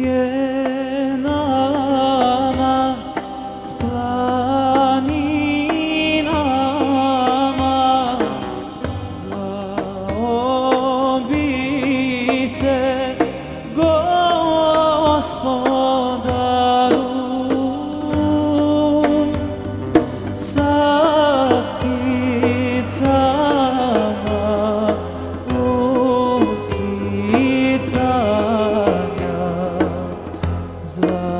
cielo. Love.